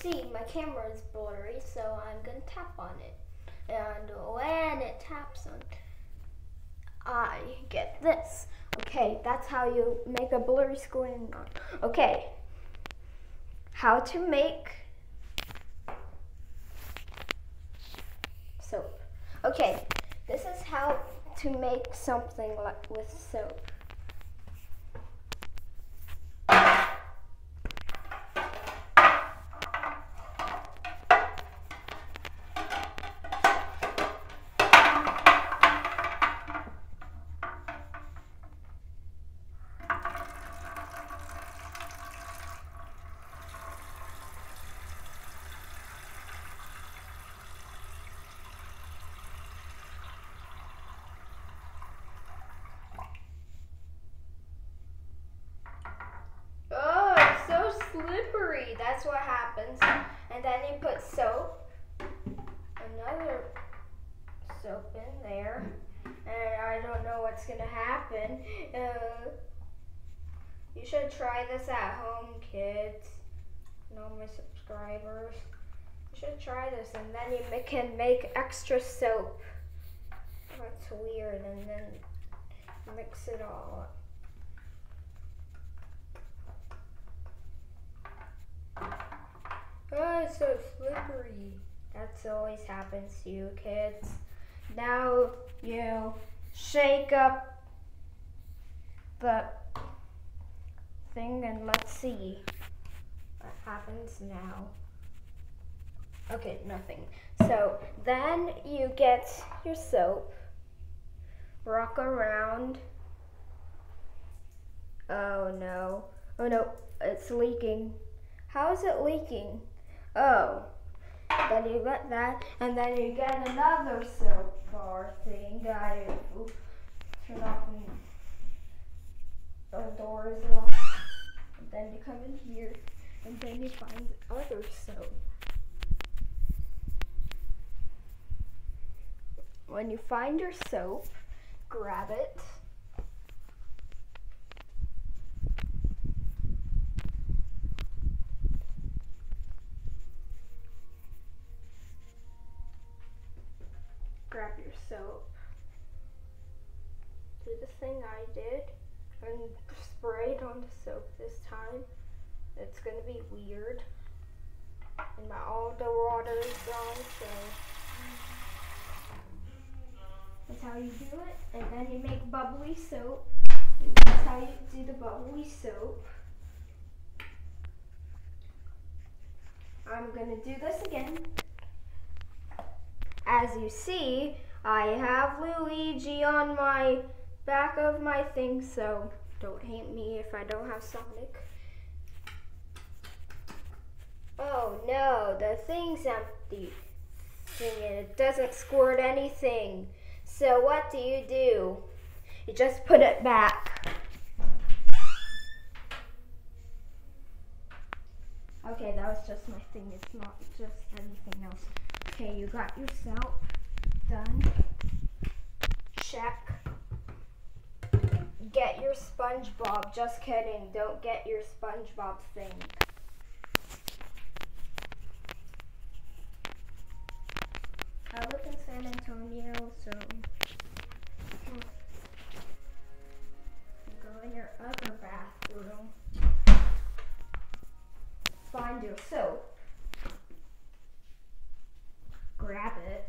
see, my camera is blurry, so I'm gonna tap on it. And when it taps on, I get this. Okay, that's how you make a blurry screen. Okay, how to make soap. Okay, this is how to make something like with soap. Slippery. That's what happens. And then you put soap, another soap in there, and I don't know what's gonna happen. Uh, you should try this at home, kids. All my subscribers. You should try this, and then you can make extra soap. That's weird, and then mix it all up. Oh, it's so slippery. That's always happens to you kids. Now you shake up the thing and let's see what happens now. Okay, nothing. So then you get your soap, rock around. Oh no. Oh no, it's leaking. How is it leaking? Oh. Then you get that, and then you get another soap bar thing. I turn off the door is locked. And then you come in here, and then you find the other soap. When you find your soap, grab it. grab your soap. Do the thing I did and spray it on the soap this time. It's gonna be weird. And my all the water is gone, so that's how you do it. And then you make bubbly soap. That's how you do the bubbly soap. I'm gonna do this again. As you see, I have Luigi on my back of my thing, so don't hate me if I don't have Sonic. Oh no, the thing's empty. And it doesn't squirt anything. So what do you do? You just put it back. Okay, that was just my thing. It's not just anything else. Okay, you got your soap done. Check. Get your SpongeBob. Just kidding. Don't get your SpongeBob thing. I live in San Antonio, so go in your other bathroom. Find your soap. Grab it.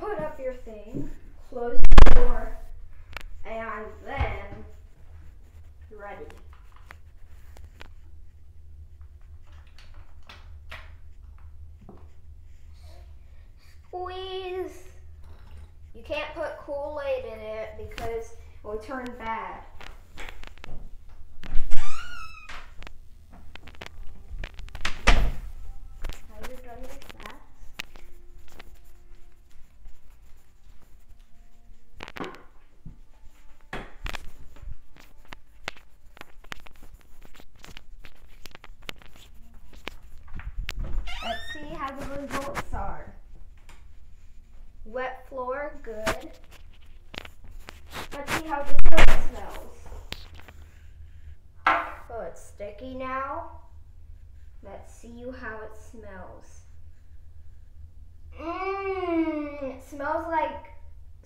Put up your thing. Close the door. And then ready. Squeeze. You can't put Kool-Aid in it because it will turn bad. Now you're done with that. Let's see how the results are. Wet floor, good. Let's see how the smells. So it's sticky now. Let's see how it smells. Mmm, it smells like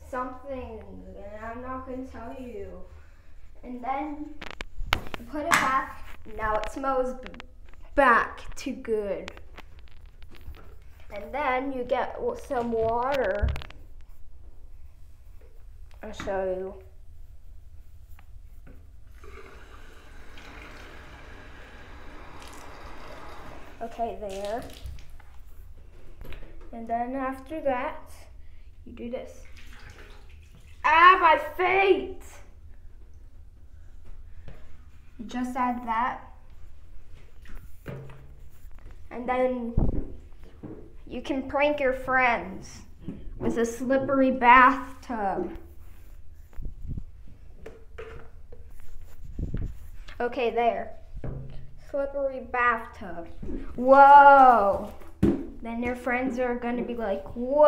something, and I'm not gonna tell you. And then put it back. Now it smells back to good. And then you get some water. I'll show you. Okay, there. And then after that, you do this. Ah, my feet! You just add that. And then you can prank your friends with a slippery bathtub. Okay, there. Slippery bathtub. Whoa! Then your friends are gonna be like, whoa!